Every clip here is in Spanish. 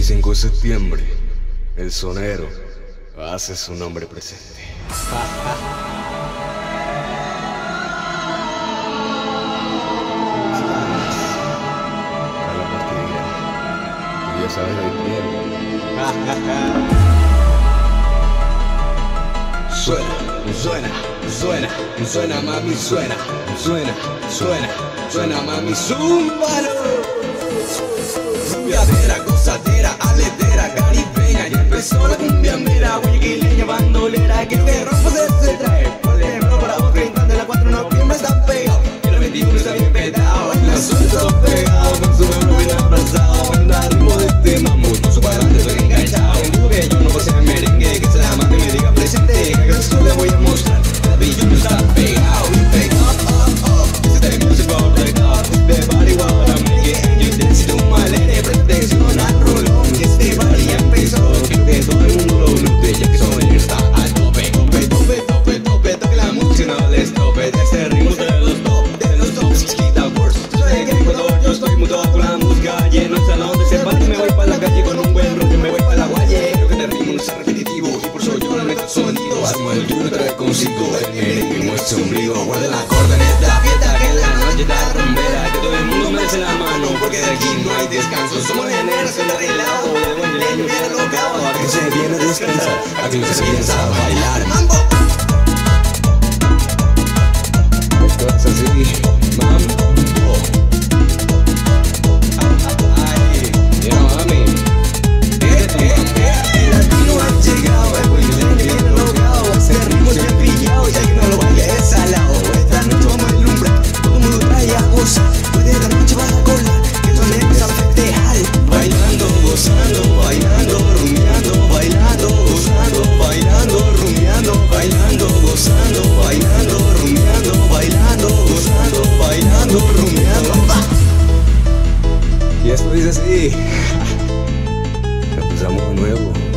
25 de septiembre, el sonero hace su nombre presente. Para la partida, Suena, suena, suena, suena mami, suena, suena, suena, suena mami, zúmbalo. Rumbiadera, gozadera, aletera, caribeña Ya empezó la cumbia mera, huiquileña, bandolera Que que rompa se, se trae Por ejemplo, para vos que de la 4 de noviembre está pegado. Y el 21 está bien pedado En la suelto pegado, su ombligo. Guarda la corda en esta fiesta Que la noche está rumbera Que todo el mundo me la mano. Porque de aquí no hay descanso Somos generación de relajo De buen leño bien alocado A que se viene a descansar A que se piensa bailar sorriso assim. É Capuz amor, não é, amor?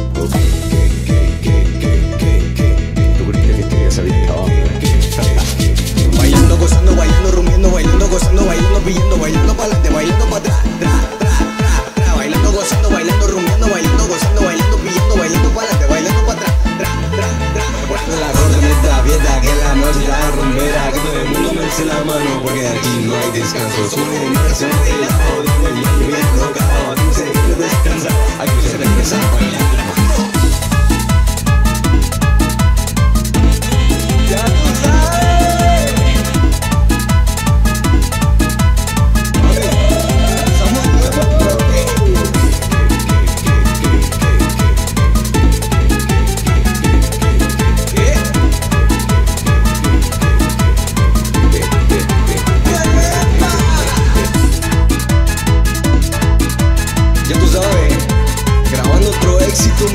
El eche la mano, porque de aquí no hay descanso, somos generación de lado, de buen leño bien locado, aquí se quiere descansar, aquí se regresa a bailar.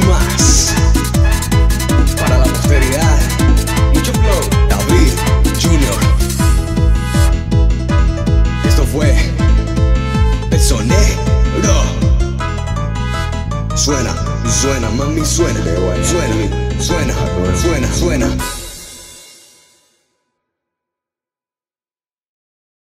Más para la posteridad. Mucho flow, David Junior. Esto fue el sonero. Suena, suena, mami, suena. Suena, suena, suena, suena.